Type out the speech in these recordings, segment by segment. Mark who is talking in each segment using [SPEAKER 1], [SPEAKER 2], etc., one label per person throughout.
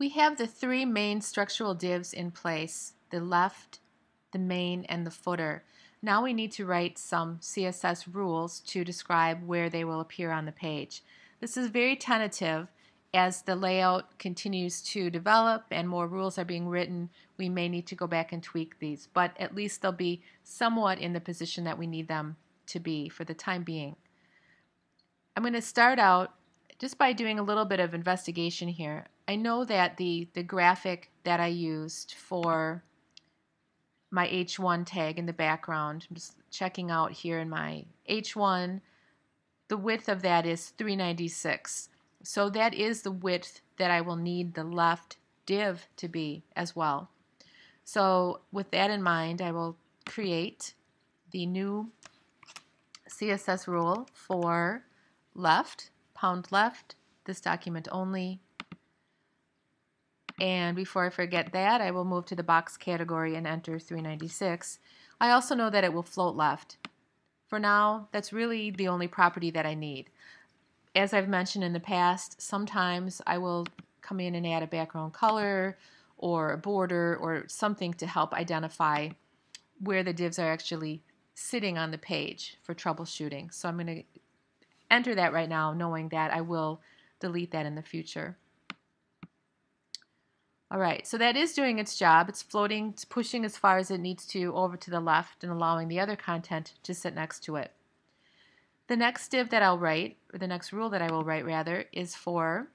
[SPEAKER 1] We have the three main structural divs in place, the left, the main, and the footer. Now we need to write some CSS rules to describe where they will appear on the page. This is very tentative. As the layout continues to develop and more rules are being written, we may need to go back and tweak these, but at least they'll be somewhat in the position that we need them to be for the time being. I'm going to start out just by doing a little bit of investigation here. I know that the, the graphic that I used for my H1 tag in the background, I'm just checking out here in my H1, the width of that is 396. So that is the width that I will need the left div to be as well. So with that in mind, I will create the new CSS rule for left, pound left, this document only, and before I forget that, I will move to the box category and enter 396. I also know that it will float left. For now, that's really the only property that I need. As I've mentioned in the past, sometimes I will come in and add a background color or a border or something to help identify where the divs are actually sitting on the page for troubleshooting. So I'm going to enter that right now knowing that I will delete that in the future. All right, so that is doing its job. It's floating, it's pushing as far as it needs to over to the left and allowing the other content to sit next to it. The next div that I'll write, or the next rule that I will write rather, is for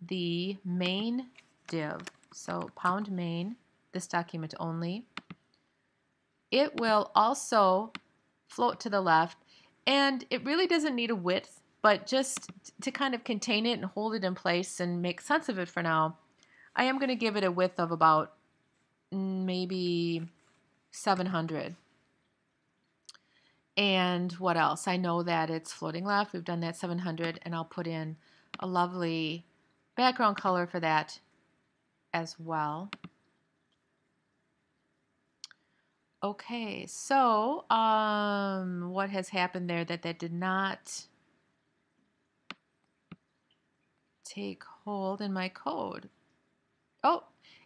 [SPEAKER 1] the main div. So pound main, this document only. It will also float to the left, and it really doesn't need a width, but just to kind of contain it and hold it in place and make sense of it for now, I am going to give it a width of about mm, maybe 700. And what else? I know that it's floating left. We've done that 700, and I'll put in a lovely background color for that as well. Okay, so um, what has happened there that that did not take hold in my code? Oh,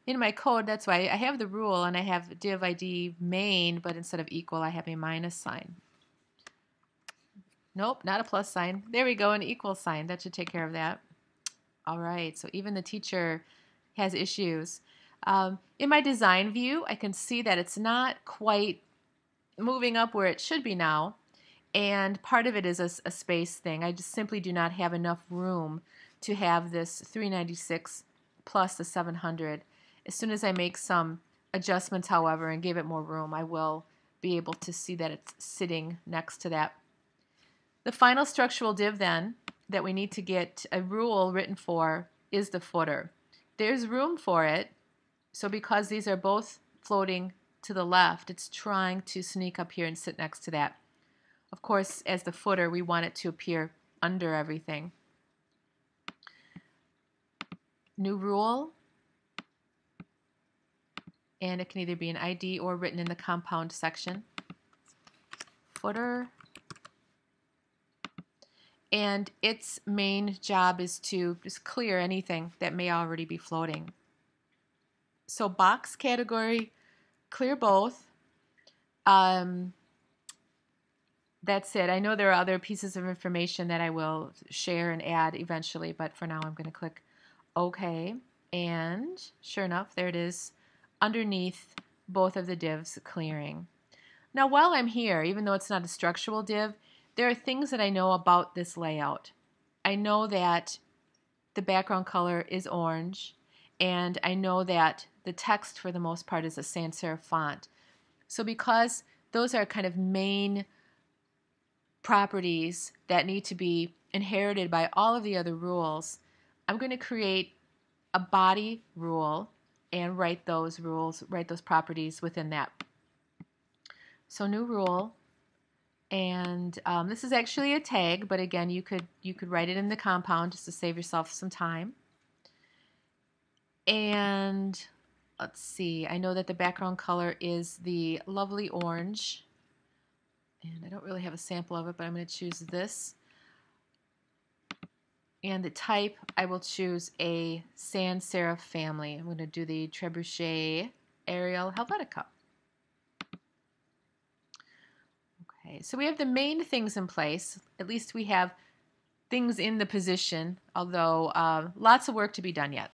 [SPEAKER 1] in my code, that's why I have the rule and I have div ID main, but instead of equal, I have a minus sign. Nope, not a plus sign. There we go, an equal sign. That should take care of that. All right, so even the teacher has issues. Um, in my design view, I can see that it's not quite moving up where it should be now. And part of it is a, a space thing. I just simply do not have enough room to have this 396 plus the 700. As soon as I make some adjustments, however, and give it more room, I will be able to see that it's sitting next to that. The final structural div then that we need to get a rule written for is the footer. There's room for it, so because these are both floating to the left, it's trying to sneak up here and sit next to that. Of course, as the footer, we want it to appear under everything new rule. And it can either be an ID or written in the compound section. Footer. And its main job is to just clear anything that may already be floating. So box category, clear both. Um, that's it. I know there are other pieces of information that I will share and add eventually, but for now I'm going to click OK, and sure enough, there it is underneath both of the divs clearing. Now while I'm here, even though it's not a structural div, there are things that I know about this layout. I know that the background color is orange, and I know that the text for the most part is a sans serif font. So because those are kind of main properties that need to be inherited by all of the other rules, I'm going to create a body rule and write those rules, write those properties within that. So new rule, and um, this is actually a tag, but again, you could you could write it in the compound just to save yourself some time. And let's see, I know that the background color is the lovely orange, and I don't really have a sample of it, but I'm going to choose this. And the type, I will choose a sans serif family. I'm going to do the Trebuchet Arial Helvetica. Okay, so we have the main things in place. At least we have things in the position, although uh, lots of work to be done yet.